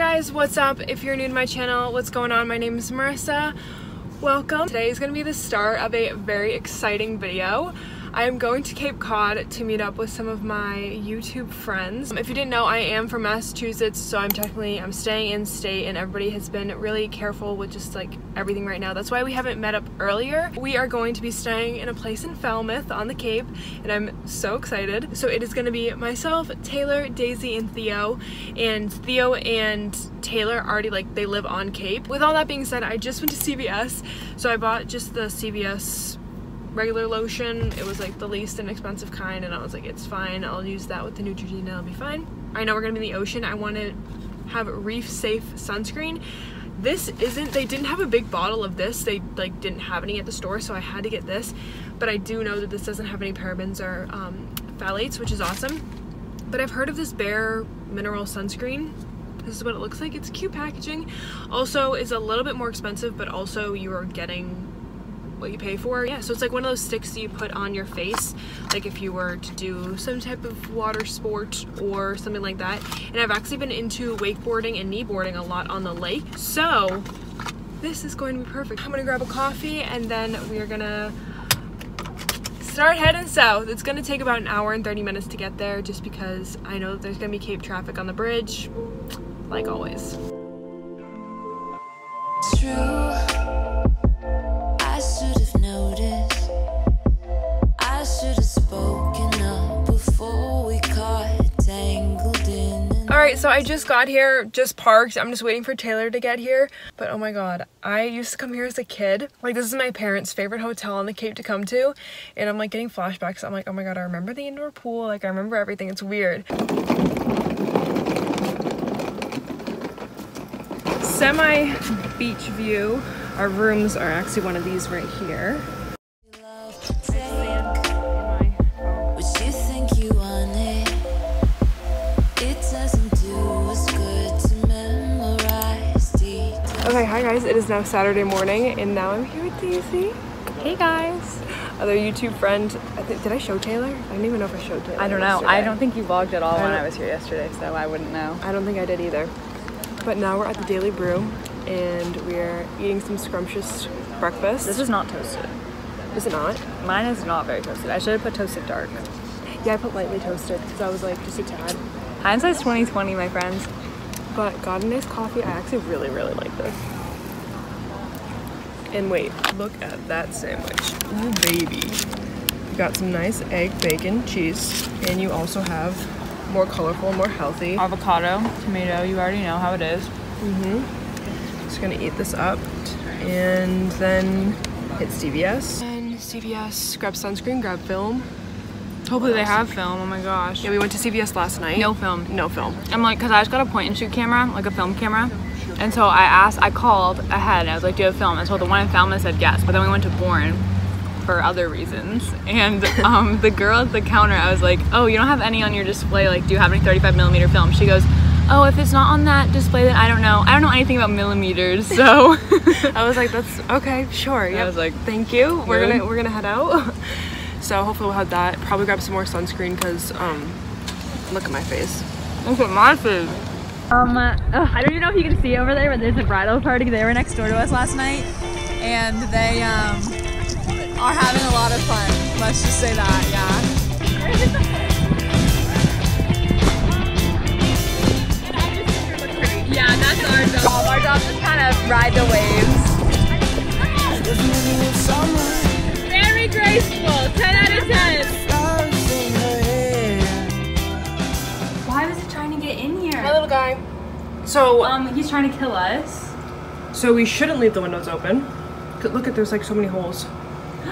guys, what's up? If you're new to my channel, what's going on? My name is Marissa. Welcome. Today is going to be the start of a very exciting video. I am going to Cape Cod to meet up with some of my YouTube friends. Um, if you didn't know, I am from Massachusetts, so I'm technically, I'm staying in state and everybody has been really careful with just like everything right now. That's why we haven't met up earlier. We are going to be staying in a place in Falmouth on the Cape and I'm so excited. So it is going to be myself, Taylor, Daisy, and Theo. And Theo and Taylor already like, they live on Cape. With all that being said, I just went to CVS. So I bought just the CVS regular lotion. It was like the least inexpensive kind and I was like, it's fine. I'll use that with the Neutrogena, it'll be fine. I know we're gonna be in the ocean. I want to have reef safe sunscreen. This isn't, they didn't have a big bottle of this. They like didn't have any at the store, so I had to get this. But I do know that this doesn't have any parabens or um, phthalates, which is awesome. But I've heard of this Bare Mineral Sunscreen this is what it looks like it's cute packaging also is a little bit more expensive but also you are getting what you pay for. Yeah, so it's like one of those sticks that you put on your face, like if you were to do some type of water sport or something like that. And I've actually been into wakeboarding and kneeboarding a lot on the lake. So this is going to be perfect. I'm gonna grab a coffee and then we are gonna start heading south. It's gonna take about an hour and 30 minutes to get there just because I know there's gonna be Cape traffic on the bridge, like always. Alright, so I just got here, just parked. I'm just waiting for Taylor to get here. But oh my god, I used to come here as a kid. Like this is my parents' favorite hotel on the Cape to come to. And I'm like getting flashbacks. I'm like, oh my god, I remember the indoor pool. Like I remember everything. It's weird. Semi beach view. Our rooms are actually one of these right here. Hi guys, it is now Saturday morning and now I'm here with Daisy. Hey guys. Other YouTube friend. I did I show Taylor? I don't even know if I showed Taylor. I don't know. Yesterday. I don't think you vlogged at all I when I was here yesterday, so I wouldn't know. I don't think I did either. But now we're at the Daily Brew and we're eating some scrumptious breakfast. This is not toasted. Is it not? Mine is not very toasted. I should have put toasted dark. Yeah, I put lightly toasted because I was like just a tad. Hindsight's 2020, my friends but got a nice coffee. I actually really, really like this. And wait, look at that sandwich. Ooh, baby. You got some nice egg, bacon, cheese, and you also have more colorful, more healthy. Avocado, tomato, you already know how it is. Mm-hmm. Just gonna eat this up and then hit CVS. And CVS, grab sunscreen, grab film, Hopefully they have film, oh my gosh. Yeah, we went to CVS last night. No film. No film. I'm like, cause I just got a point and shoot camera, like a film camera. And so I asked, I called ahead and I was like, do you have film? And so the one in Falmouth said yes, but then we went to Bourne for other reasons. And um, the girl at the counter, I was like, oh, you don't have any on your display, like do you have any 35 millimeter film? She goes, oh, if it's not on that display, then I don't know. I don't know anything about millimeters, so. I was like, that's okay, sure. Yeah. I was like, thank you. We're gonna we're gonna head out. So hopefully we'll have that. Probably grab some more sunscreen because um, look at my face. Look at my face. Um, uh, I don't even know if you can see over there, but there's a bridal party. They were next door to us last night, and they um, are having a lot of fun. Let's just say that, yeah. Yeah, that's our job. Our job is kind of ride the waves. Very graceful. So um, he's trying to kill us. So we shouldn't leave the windows open. Look at there's like so many holes.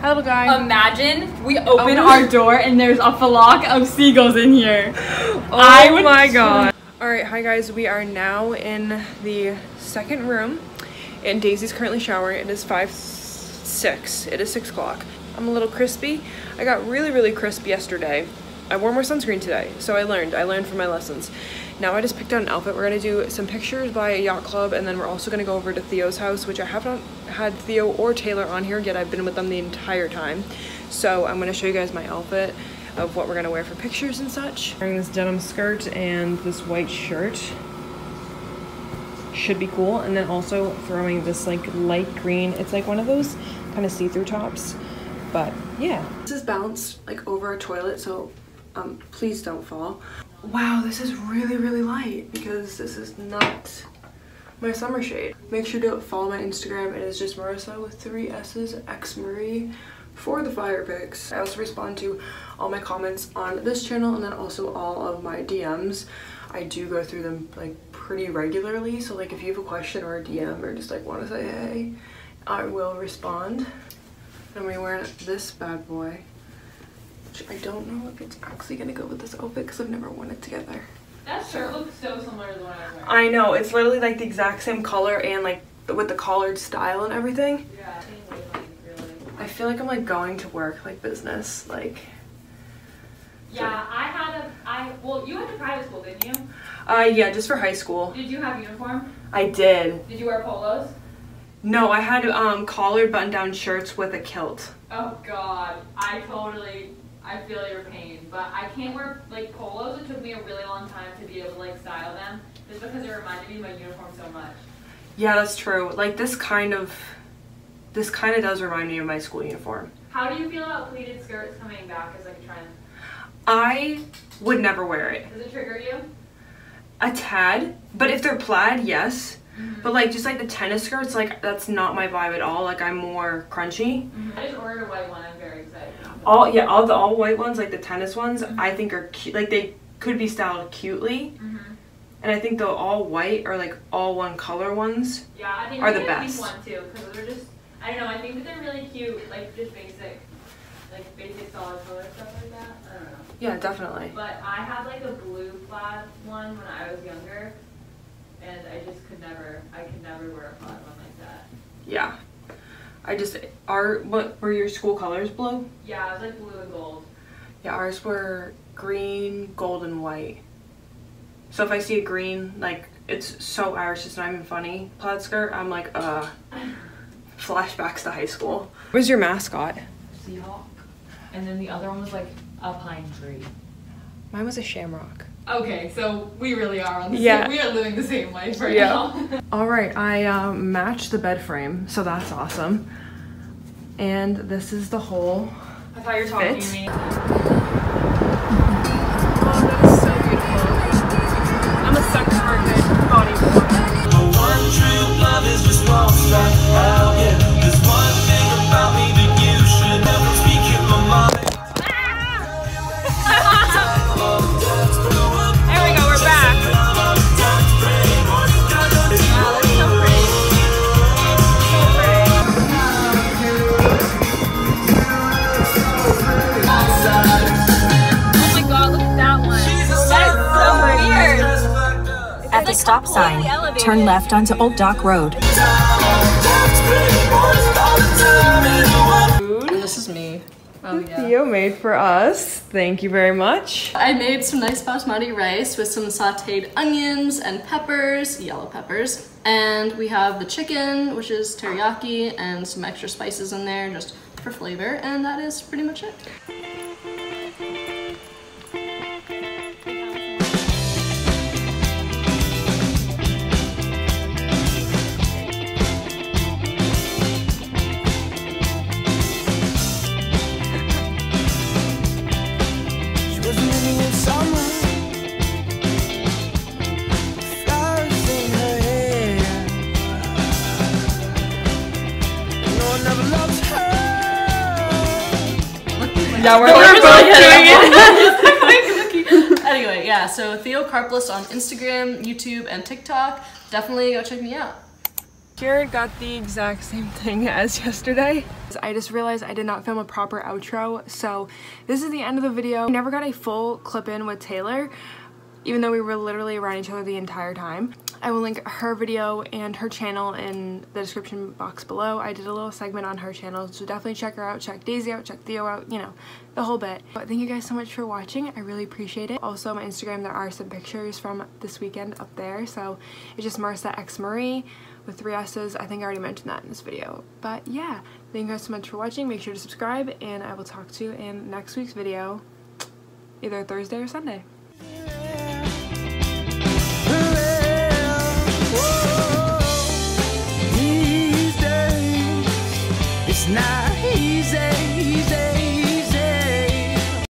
Hi little guy. Imagine we open oh, our door and there's a flock of seagulls in here. Oh my god. Alright, hi guys. We are now in the second room and Daisy's currently showering. It is 5 6. It is 6 o'clock. I'm a little crispy. I got really, really crisp yesterday. I wore more sunscreen today, so I learned. I learned from my lessons. Now I just picked out an outfit. We're gonna do some pictures by a Yacht Club, and then we're also gonna go over to Theo's house, which I have not had Theo or Taylor on here yet. I've been with them the entire time. So I'm gonna show you guys my outfit of what we're gonna wear for pictures and such. Wearing this denim skirt and this white shirt. should be cool. And then also throwing this like light green. It's like one of those kind of see-through tops. But yeah. This is bounced like over a toilet, so um, please don't fall. Wow, this is really, really light because this is not my summer shade. Make sure to follow my Instagram. It is just Marissa with three S's, X Marie for the fire pics. I also respond to all my comments on this channel and then also all of my DMs. I do go through them like pretty regularly. So like if you have a question or a DM or just like want to say hey, I will respond. I'm wearing this bad boy. Which I don't know if it's actually gonna go with this outfit because I've never worn it together. That shirt looks so similar to the one I was wearing. I know, it's literally like the exact same color and like with the collared style and everything. Yeah, same wavelength, really. I feel like I'm like going to work like business, like Yeah, I had a, I, well, you went to private school, didn't you? uh yeah, just for high school. Did you have uniform? I did. Did you wear polos? No, I had um collared button down shirts with a kilt. Oh god, I totally, I feel your pain, but I can't wear like polos. It took me a really long time to be able to like style them, just because it reminded me of my uniform so much. Yeah, that's true. Like this kind of this kind of does remind me of my school uniform. How do you feel about pleated skirts coming back as like a trend? I would never wear it. Does it trigger you? A tad, but if they're plaid, yes. But like just like the tennis skirts, like that's not my vibe at all. Like I'm more crunchy. I just ordered a white one. I'm very excited. All yeah, all the all white ones, like the tennis ones, I think are cute. Like they could be styled cutely, Mhm. and I think the all white or like all one color ones. Yeah, I think Are we the best. one too, because they're just, I don't know, I think that they're really cute, like just basic, like basic solid color stuff like that. I don't know. Yeah, definitely. But I had like a blue plaid one when I was younger, and I just could never, I could never wear a plaid one like that. Yeah. I just our what were your school colors blue? Yeah, it was like blue and gold. Yeah, ours were green, gold, and white. So if I see a green, like it's so Irish, it's not even funny. Plaid skirt, I'm like, uh, flashbacks to high school. What was your mascot? Seahawk. And then the other one was like a pine tree. Mine was a shamrock. Okay, so we really are on the Yeah. same, we are living the same life right Yeah. now. All right, I um, matched the bed frame, so that's awesome. And this is the whole. I thought you were talking Fit. to me. Oh, that is so beautiful. I'm a sucker for a good body The one true love is just won't stop sign, turn left onto Old Dock Road. And this is me. Oh yeah. Theo made for us. Thank you very much. I made some nice basmati rice with some sauteed onions and peppers, yellow peppers. And we have the chicken, which is teriyaki, and some extra spices in there just for flavor. And that is pretty much it. Yeah, we're, we're both doing it. anyway, yeah, so Theo Karplus on Instagram, YouTube, and TikTok. Definitely go check me out. Jared got the exact same thing as yesterday. I just realized I did not film a proper outro, so this is the end of the video. I never got a full clip in with Taylor, even though we were literally around each other the entire time. I will link her video and her channel in the description box below. I did a little segment on her channel, so definitely check her out, check Daisy out, check Theo out, you know, the whole bit. But thank you guys so much for watching. I really appreciate it. Also, on my Instagram, there are some pictures from this weekend up there, so it's just Marissa X Marie with three S's. I think I already mentioned that in this video. But yeah, thank you guys so much for watching. Make sure to subscribe, and I will talk to you in next week's video, either Thursday or Sunday. not easy.